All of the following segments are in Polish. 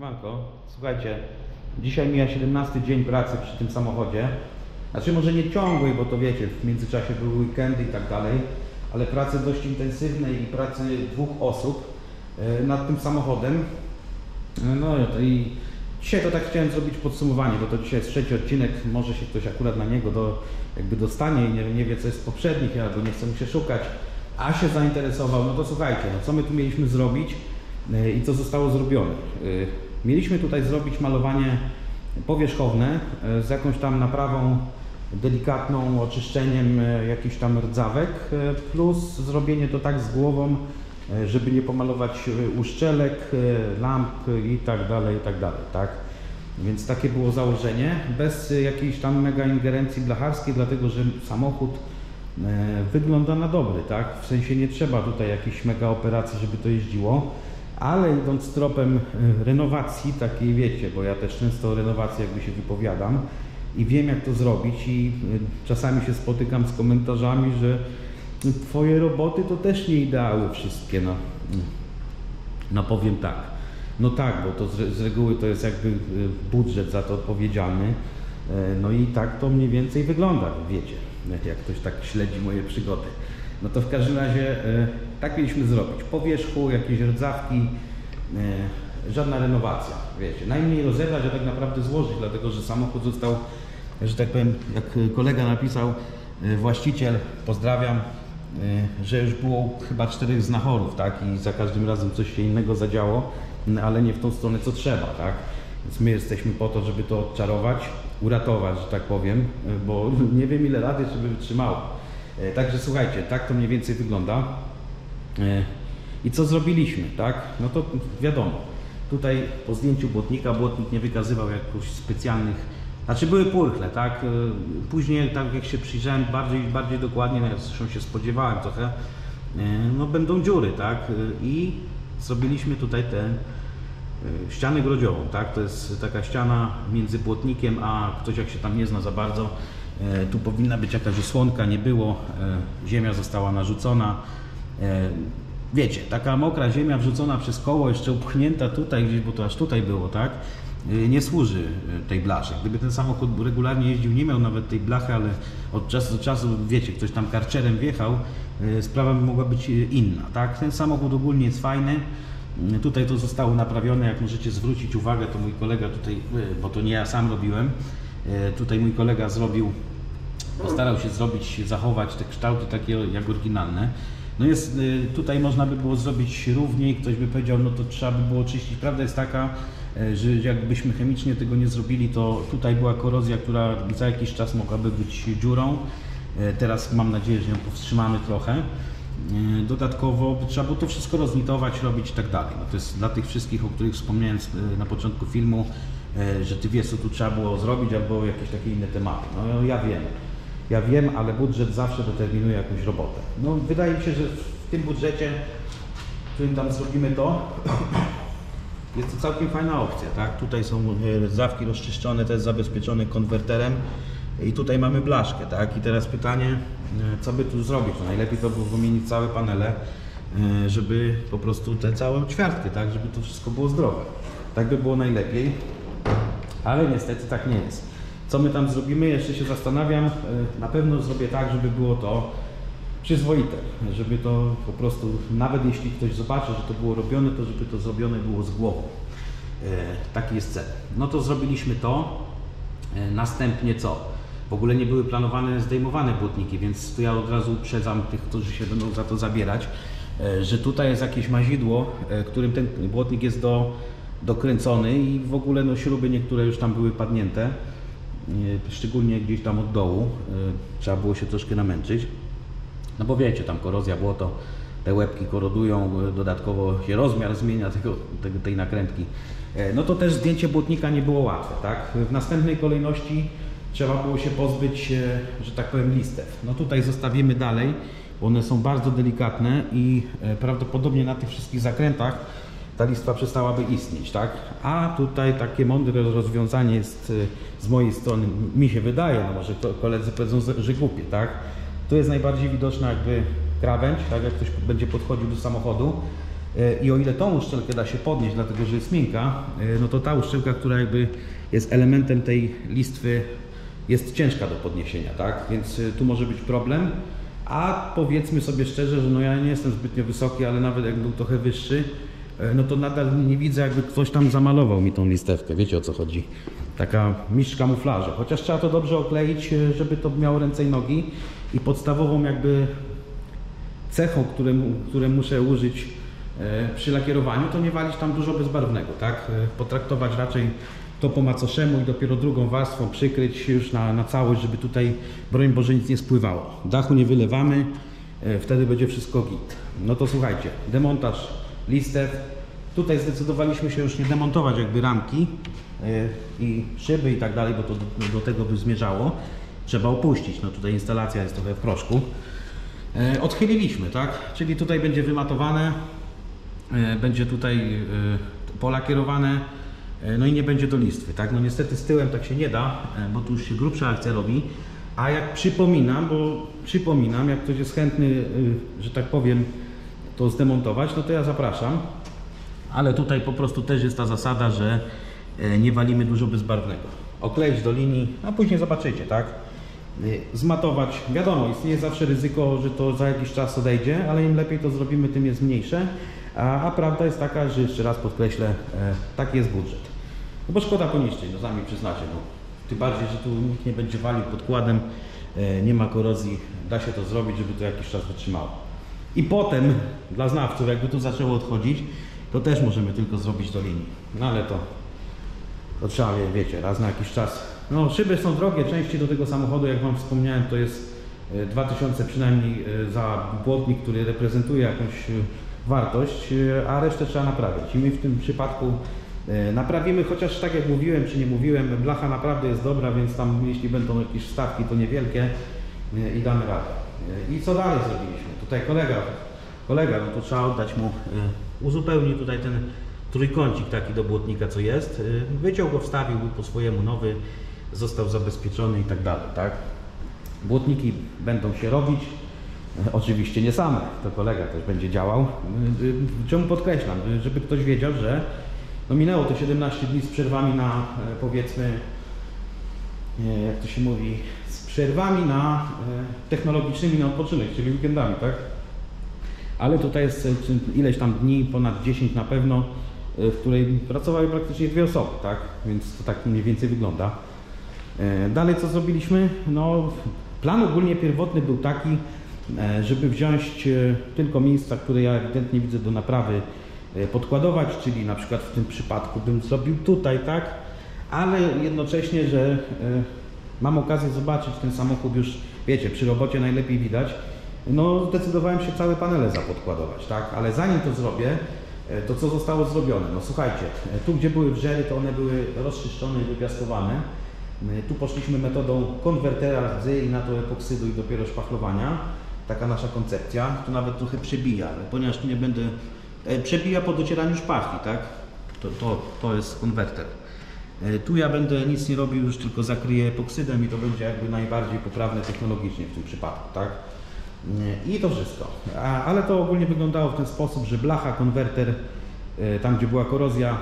Siemanko, słuchajcie, dzisiaj mija 17 dzień pracy przy tym samochodzie. Znaczy może nie ciągłej, bo to wiecie, w międzyczasie były weekendy i tak dalej, ale pracy dość intensywnej i pracy dwóch osób e, nad tym samochodem. E, No i dzisiaj to tak chciałem zrobić podsumowanie, bo to dzisiaj jest trzeci odcinek, może się ktoś akurat na niego do, jakby dostanie i nie, nie wie co jest w poprzednich, albo nie chce mu się szukać, a się zainteresował, no to słuchajcie, no co my tu mieliśmy zrobić e, i co zostało zrobione. Mieliśmy tutaj zrobić malowanie powierzchowne e, z jakąś tam naprawą delikatną, oczyszczeniem e, jakichś tam rdzawek, e, plus zrobienie to tak z głową, żeby nie pomalować uszczelek, lamp i tak dalej, i tak dalej, tak? Więc takie było założenie, bez jakiejś tam mega ingerencji blacharskiej, dlatego że samochód wygląda na dobry, tak? W sensie nie trzeba tutaj jakiejś mega operacji, żeby to jeździło, ale idąc tropem e, renowacji, takiej wiecie, bo ja też często o renowacji jakby się wypowiadam i wiem jak to zrobić i e, czasami się spotykam z komentarzami, że twoje roboty to też nie ideały wszystkie, no. No powiem tak. No tak, bo to z, z reguły to jest jakby budżet za to odpowiedzialny. E, No i tak to mniej więcej wygląda, wiecie, jak ktoś tak śledzi moje przygody. No to w każdym razie e, tak mieliśmy zrobić. Po wierzchu jakieś rdzawki, e, żadna renowacja, wiecie. Najmniej rozebrać, a tak naprawdę złożyć, dlatego że samochód został, że tak powiem, jak kolega napisał, e, właściciel, pozdrawiam, e, że już było chyba czterech znachorów, tak? I za każdym razem coś się innego zadziało, ale nie w tą stronę, co trzeba, tak? Więc my jesteśmy po to, żeby to odczarować, uratować, że tak powiem, bo nie wiem ile lat jeszcze by wytrzymało. Także słuchajcie, tak to mniej więcej wygląda. E, I co zrobiliśmy, tak? No to wiadomo, tutaj po zdjęciu błotnika, błotnik nie wykazywał jakoś specjalnych, znaczy były purchle, tak? E, Później, tak jak się przyjrzałem bardziej, bardziej dokładnie, no zresztą się spodziewałem trochę, e, no będą dziury, tak? I zrobiliśmy tutaj tę ścianę grodziową, tak? To jest taka ściana między błotnikiem, a ktoś jak się tam nie zna za bardzo, tu powinna być jakaś osłonka, nie było, ziemia została narzucona. E, Wiecie, taka mokra ziemia wrzucona przez koło, jeszcze upchnięta tutaj gdzieś, bo to aż tutaj było, tak? E, Nie służy e, tej blaszy. Gdyby ten samochód regularnie jeździł, nie miał nawet tej blachy, ale od czasu do czasu, wiecie, ktoś tam karczerem wjechał, sprawa by mogła być inna, tak? Ten samochód ogólnie jest fajny. Tutaj to zostało naprawione, jak możecie zwrócić uwagę, to mój kolega tutaj, bo to nie ja sam robiłem, tutaj mój kolega zrobił, postarał się zrobić, zachować te kształty takie jak oryginalne. No jest, y, tutaj można by było zrobić równiej, ktoś by powiedział, no to trzeba by było czyścić. Prawda jest taka, e, że jakbyśmy chemicznie tego nie zrobili, to tutaj była korozja, która za jakiś czas mogłaby być dziurą. E, Teraz mam nadzieję, że ją powstrzymamy trochę. E, Dodatkowo trzeba było to wszystko roznitować, robić i tak dalej. No to jest dla tych wszystkich, o których wspomniałem na początku filmu, że ty wiesz, co tu trzeba było zrobić, albo jakieś takie inne tematy. No ja wiem. Ja wiem, ale budżet zawsze determinuje jakąś robotę. No wydaje mi się, że w tym budżecie, w którym tam zrobimy to, jest to całkiem fajna opcja, tak? Tutaj są e, rdzawki rozczyszczone, to jest zabezpieczone konwerterem i tutaj mamy blaszkę, tak? I teraz pytanie, e, co by tu zrobić? No najlepiej to było wymienić całe panele, e, żeby po prostu te całe ćwiartki, tak? Żeby to wszystko było zdrowe. Tak by było najlepiej, ale niestety tak nie jest. Co my tam zrobimy? Jeszcze się zastanawiam. E, Na pewno zrobię tak, żeby było to przyzwoite, żeby to po prostu, nawet jeśli ktoś zobaczy, że to było robione, to żeby to zrobione było z głową. E, Taki jest cel. No to zrobiliśmy to. E, Następnie co? W ogóle nie były planowane zdejmowane błotniki, więc tu ja od razu uprzedzam tych, którzy się będą za to zabierać, że tutaj jest jakieś mazidło, którym ten błotnik jest do, dokręcony i w ogóle no, śruby niektóre już tam były padnięte, szczególnie gdzieś tam od dołu. e, Trzeba było się troszkę namęczyć. No bo wiecie, tam korozja, błoto, te łebki korodują, e, dodatkowo się rozmiar zmienia tego, tej nakrętki. E, No to też zdjęcie błotnika nie było łatwe, tak? W następnej kolejności trzeba było się pozbyć, e, że tak powiem, listew. No tutaj zostawimy dalej, one są bardzo delikatne i e, prawdopodobnie na tych wszystkich zakrętach ta listwa przestałaby istnieć, tak? A tutaj takie mądre rozwiązanie jest e, z mojej strony, mi się wydaje, no może ko- koledzy powiedzą, że- głupie, tak? Tu jest najbardziej widoczna jakby krawędź, tak? Jak ktoś będzie podchodził do samochodu, E, I o ile tą uszczelkę da się podnieść, dlatego że jest miękka, e, no to ta uszczelka, która jakby jest elementem tej listwy, jest ciężka do podniesienia, tak? Więc tu może być problem. A powiedzmy sobie szczerze, że no ja nie jestem zbytnio wysoki, ale nawet jak był trochę wyższy, no to nadal nie widzę, jakby ktoś tam zamalował mi tą listewkę. Wiecie o co chodzi? Taka mistrz kamuflażu. Chociaż trzeba to dobrze okleić, e, żeby to miało ręce i nogi. I podstawową jakby cechą, które, które muszę użyć e, przy lakierowaniu, to nie walić tam dużo bezbarwnego, tak? E, Potraktować raczej to po macoszemu i dopiero drugą warstwą przykryć już na, na całość, żeby tutaj, broń Boże, nic nie spływało. Dachu nie wylewamy, e, wtedy będzie wszystko git. No to słuchajcie, demontaż listew. Tutaj zdecydowaliśmy się już nie demontować jakby ramki e, i szyby i tak dalej, bo to do, tego by zmierzało. Trzeba opuścić, no tutaj instalacja jest trochę w proszku. E, Odchyliliśmy, tak? Czyli tutaj będzie wymatowane, e, będzie tutaj pola kierowane, no i nie będzie do listwy, tak? No niestety z tyłem tak się nie da, bo tu już się grubsza akcja robi. A jak przypominam, bo przypominam, jak ktoś jest chętny, że tak powiem, to zdemontować, no to ja zapraszam. Ale tutaj po prostu też jest ta zasada, że e, nie walimy dużo bezbarwnego. Okleić do linii, a później zobaczycie, tak? Y, Zmatować. Wiadomo, istnieje zawsze ryzyko, że to za jakiś czas odejdzie, ale im lepiej to zrobimy, tym jest mniejsze. A, a prawda jest taka, że jeszcze raz podkreślę, e, taki jest budżet. No bo szkoda poniszczeń, no sami przyznacie. No. Tym bardziej, że tu nikt nie będzie walił podkładem, e, nie ma korozji, da się to zrobić, żeby to jakiś czas wytrzymało. I potem, dla znawców, jakby tu zaczęło odchodzić, to też możemy tylko zrobić do linii. No ale to, to trzeba, wie- wiecie, raz na jakiś czas. No szyby są drogie, części do tego samochodu, jak Wam wspomniałem, to jest e, 2000 przynajmniej e, za błotnik, który reprezentuje jakąś e, wartość, e, a resztę trzeba naprawiać. I my w tym przypadku e, naprawimy, chociaż tak jak mówiłem, czy nie mówiłem, blacha naprawdę jest dobra, więc tam jeśli będą jakieś wstawki, to niewielkie e, i damy radę. I co dalej zrobiliśmy? Tutaj kolega, kolega, no to trzeba oddać mu, e, uzupełni tutaj ten trójkącik taki do błotnika, co jest. E, Wyciął go, wstawił był po swojemu nowy, został zabezpieczony i tak dalej, tak? Błotniki będą się robić. E, Oczywiście nie same, to kolega też będzie działał. E, Czemu podkreślam, żeby ktoś wiedział, że no minęło te 17 dni z przerwami na e, powiedzmy jak to się mówi, z przerwami na e, technologicznymi na odpoczynek, czyli weekendami, tak? Ale tutaj jest e, ileś tam dni, ponad 10 na pewno, e, w której pracowały praktycznie dwie osoby, tak? Więc to tak mniej więcej wygląda. Dalej co zrobiliśmy? No, plan ogólnie pierwotny był taki, żeby wziąć tylko miejsca, które ja ewidentnie widzę do naprawy podkładować, czyli na przykład w tym przypadku bym zrobił tutaj, tak? Ale jednocześnie, że e, mam okazję zobaczyć ten samochód już, wiecie, przy robocie najlepiej widać, no zdecydowałem się całe panele zapodkładować, tak? Ale zanim to zrobię, e, to co zostało zrobione? No słuchajcie, e, tu gdzie były wrzery, to one były rozczyszczone i wypiaskowane. Tu poszliśmy metodą konwertera rdzy i na to epoksydu i dopiero szpachlowania. Taka nasza koncepcja. Tu nawet trochę przebija, ale ponieważ tu nie będę... Przebija po docieraniu szpachli, tak? To, to, to jest konwerter. E, Tu ja będę nic nie robił, już tylko zakryję epoksydem i to będzie jakby najbardziej poprawne technologicznie w tym przypadku, tak? E, I to wszystko. Ale to ogólnie wyglądało w ten sposób, że blacha, konwerter, e, tam gdzie była korozja,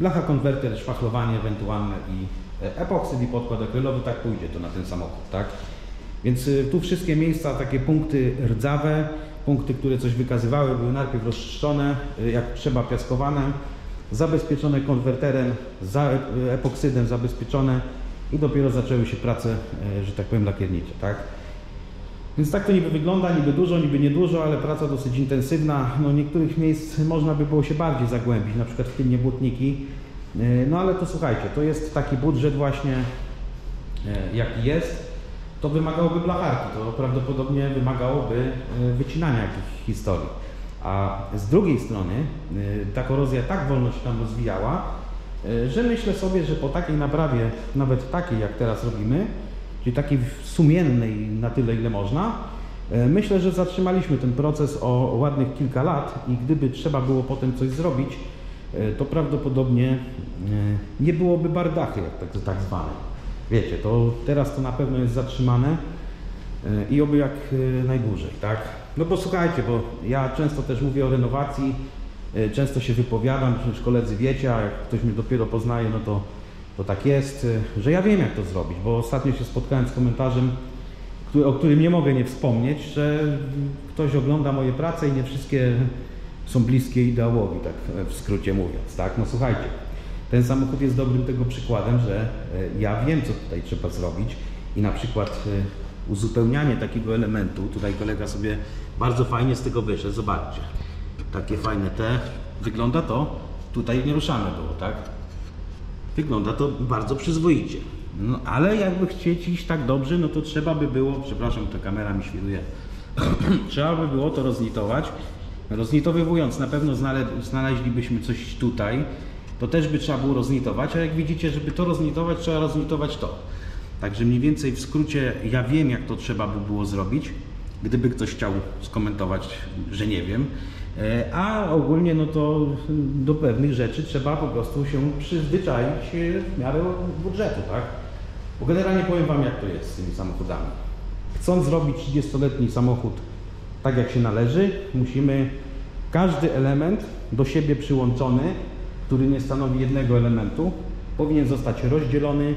Blacha, konwerter, szpachlowanie ewentualne i epoksyd i podkład akrylowy, tak pójdzie to na ten samochód, tak? Więc tu wszystkie miejsca, takie punkty rdzawe, punkty, które coś wykazywały, były najpierw rozczyszczone, jak trzeba piaskowane, zabezpieczone konwerterem, za e- epoksydem zabezpieczone i dopiero zaczęły się prace, e, że tak powiem, lakiernicze, tak? Więc tak to niby wygląda, niby dużo, niby niedużo, ale praca dosyć intensywna. No niektórych miejsc można by było się bardziej zagłębić, na przykład w tylnie błotniki. Yy, No ale to słuchajcie, to jest taki budżet właśnie e, jaki jest. To wymagałoby blacharki, to prawdopodobnie wymagałoby e, wycinania jakichś historii. A z drugiej strony e, ta korozja tak wolno się tam rozwijała, e, że myślę sobie, że po takiej naprawie, nawet takiej jak teraz robimy, czyli takiej sumiennej na tyle ile można, e, myślę, że zatrzymaliśmy ten proces o ładnych kilka lat i gdyby trzeba było potem coś zrobić, to prawdopodobnie nie byłoby bardachy jak tak, tak zwane. Wiecie, to teraz to na pewno jest zatrzymane i oby jak najdłużej, tak? No bo słuchajcie, bo ja często też mówię o renowacji, y, często się wypowiadam, przecież koledzy wiecie, a jak ktoś mnie dopiero poznaje, no to, to tak jest, y, że ja wiem jak to zrobić, bo ostatnio się spotkałem z komentarzem, o którym nie mogę nie wspomnieć, że ktoś ogląda moje prace i nie wszystkie są bliskie ideałowi, tak w skrócie mówiąc, tak? No słuchajcie, ten samochód jest dobrym tego przykładem, że e, ja wiem, co tutaj trzeba zrobić i na przykład e, uzupełnianie takiego elementu, tutaj kolega sobie bardzo fajnie z tego wyszedł, zobaczcie, takie fajne te, wygląda to, tutaj nieruszane było, tak? Wygląda to bardzo przyzwoicie. No, ale jakby chcieć iść tak dobrze, no to trzeba by było, przepraszam, ta kamera mi świruje, trzeba by było to roznitować. Roznitowywując, na pewno znale, znaleźlibyśmy coś tutaj, to też by trzeba było roznitować, a jak widzicie, żeby to roznitować, trzeba roznitować to. Także mniej więcej w skrócie ja wiem, jak to trzeba by było zrobić, gdyby ktoś chciał skomentować, że nie wiem. E, A ogólnie no to do pewnych rzeczy trzeba po prostu się przyzwyczaić e, w miarę budżetu, tak? Bo generalnie powiem Wam jak to jest z tymi samochodami. Chcąc zrobić 30-letni samochód tak jak się należy, musimy każdy element do siebie przyłączony, który nie stanowi jednego elementu, powinien zostać rozdzielony,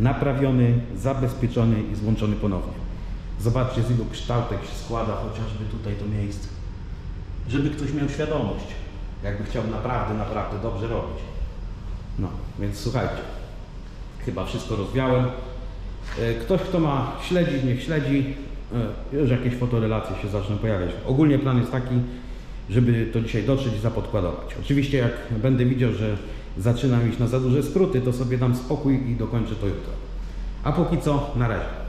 naprawiony, zabezpieczony i złączony ponownie. Zobaczcie z ilu kształtek się składa chociażby tutaj to miejsce żeby ktoś miał świadomość, jakby chciał naprawdę, naprawdę dobrze robić. No, więc słuchajcie, chyba wszystko rozwiałem. E, Ktoś, kto ma śledzić, niech śledzi. E, Już jakieś fotorelacje się zaczną pojawiać. Ogólnie plan jest taki, żeby to dzisiaj dotrzeć i zapodkładować. Oczywiście jak będę widział, że zaczynam iść na za duże skróty, to sobie dam spokój i dokończę to jutro. A póki co, na razie.